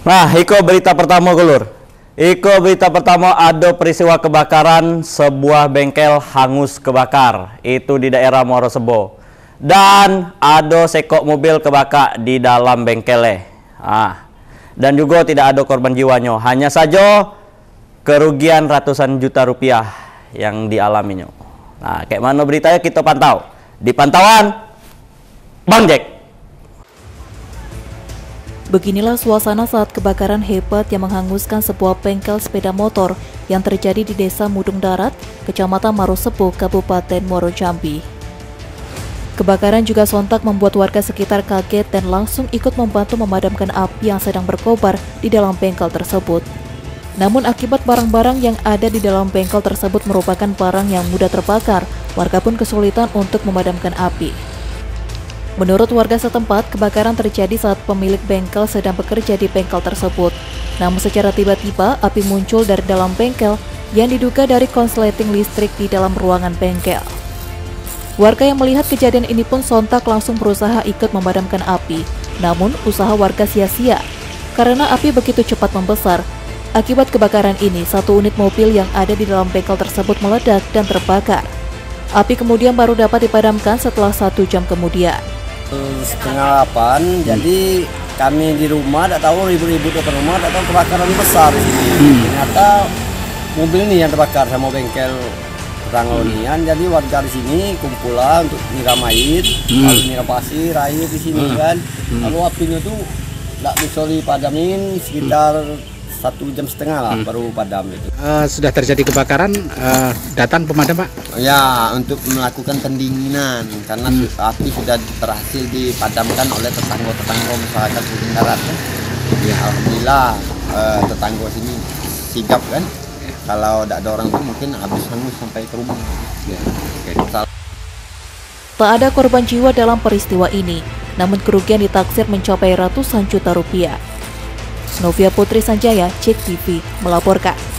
Nah, Iko berita pertama Gulur. Iko berita pertama ada peristiwa kebakaran sebuah bengkel hangus kebakar. Itu di daerah Morosebo. Dan ada sekok mobil kebakar di dalam bengkelnya. Ah. Dan juga tidak ada korban jiwanya. Hanya saja kerugian ratusan juta rupiah yang dialaminya. Nah, kayak mana beritanya kita pantau. Di pantauan Bang Jack. Beginilah suasana saat kebakaran hebat yang menghanguskan sebuah bengkel sepeda motor yang terjadi di Desa Mudung Darat, Kecamatan Marosepo, Kabupaten Muaro Jambi. Kebakaran juga sontak membuat warga sekitar kaget dan langsung ikut membantu memadamkan api yang sedang berkobar di dalam bengkel tersebut. Namun akibat barang-barang yang ada di dalam bengkel tersebut merupakan barang yang mudah terbakar, warga pun kesulitan untuk memadamkan api. Menurut warga setempat, kebakaran terjadi saat pemilik bengkel sedang bekerja di bengkel tersebut. Namun secara tiba-tiba, api muncul dari dalam bengkel yang diduga dari konsleting listrik di dalam ruangan bengkel. Warga yang melihat kejadian ini pun sontak langsung berusaha ikut memadamkan api. Namun, usaha warga sia-sia karena api begitu cepat membesar. Akibat kebakaran ini, satu unit mobil yang ada di dalam bengkel tersebut meledak dan terbakar. Api kemudian baru dapat dipadamkan setelah satu jam kemudian setengah delapan hmm. jadi kami di rumah tidak tahu ribut-ribut ke rumah tidak tahu kebakaran besar di sini hmm. ternyata mobil ini yang terbakar sama bengkel Ranglonian hmm. jadi warga di sini kumpulan untuk nyiram air hmm. lalu nyiram pasir air di sini hmm. kan hmm. lalu apinya tuh tidak bisa dipadamin sekitar satu jam setengah lah hmm. baru padam itu. Uh, sudah terjadi kebakaran, uh, datang pemadam pak? Ya untuk melakukan pendinginan karena hmm. api sudah berhasil dipadamkan oleh tetangga-tetangga masyarakat di darat. Ya. Alhamdulillah uh, tetangga sini sigap kan. Ya. Kalau tidak ada orang tuh mungkin habis hangus sampai ke rumah. Ya. Okay. Tak ada korban jiwa dalam peristiwa ini, namun kerugian ditaksir mencapai ratusan juta rupiah. Novia Putri Sanjaya, Cek TV, melaporkan.